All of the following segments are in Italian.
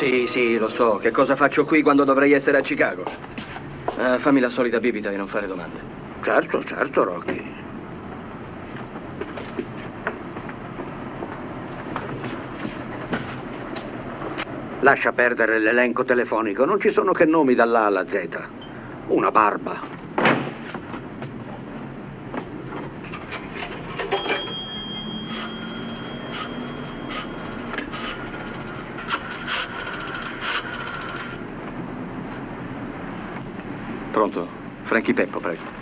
Sì, sì, lo so. Che cosa faccio qui quando dovrei essere a Chicago? Eh, fammi la solita bibita e non fare domande. Certo, certo, Rocky. Lascia perdere l'elenco telefonico, non ci sono che nomi dall'A alla Z. Una barba. Pronto? Franchi Peppo, prego.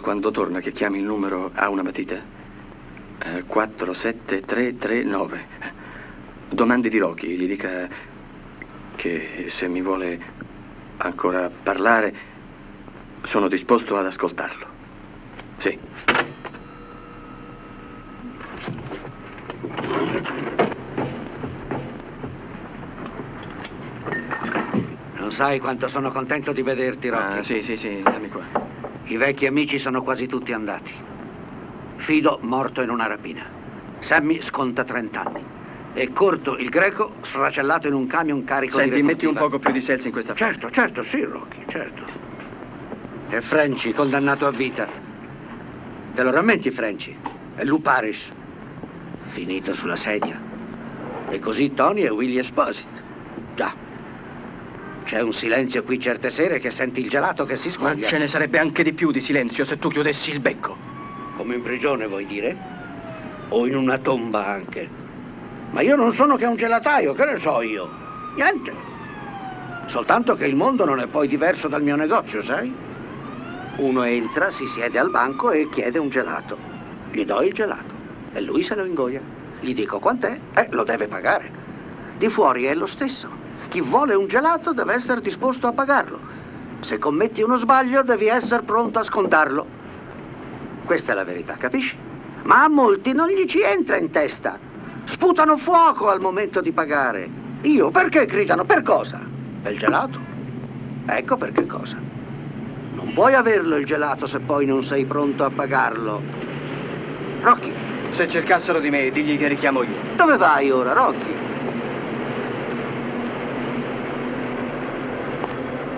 Quando torna che chiami il numero ha una matita? Eh, 47339. Domandi di Rocky, gli dica che se mi vuole ancora parlare sono disposto ad ascoltarlo. Sì. Non sai quanto sono contento di vederti, Rocky. Ah, sì, sì, sì, dammi qua. I vecchi amici sono quasi tutti andati. Fido morto in una rapina. Sammy sconta 30 anni. E Corto, il greco, sfracellato in un camion carico Senti, di metti un poco più di selzi in questa Certo, certo, sì, Rocky, certo. E Frenchy, condannato a vita. Te lo rammenti, Frenchy? E Lou Parrish, finito sulla sedia. E così Tony e Willie Esposito. Già. C'è un silenzio qui certe sere che senti il gelato che si Ma squaglia. ce ne sarebbe anche di più di silenzio se tu chiudessi il becco. Come in prigione, vuoi dire? O in una tomba anche? Ma io non sono che un gelataio, che ne so io? Niente. Soltanto che il mondo non è poi diverso dal mio negozio, sai? Uno entra, si siede al banco e chiede un gelato. Gli do il gelato e lui se lo ingoia. Gli dico quant'è? Eh, lo deve pagare. Di fuori è lo stesso. Chi vuole un gelato deve essere disposto a pagarlo. Se commetti uno sbaglio devi essere pronto a scontarlo. Questa è la verità, capisci? Ma a molti non gli ci entra in testa. Sputano fuoco al momento di pagare. Io perché gridano? Per cosa? Per il gelato. Ecco per che cosa. Non puoi averlo il gelato se poi non sei pronto a pagarlo. Rocky, Se cercassero di me, digli che richiamo io. dove vai ora, Rocky?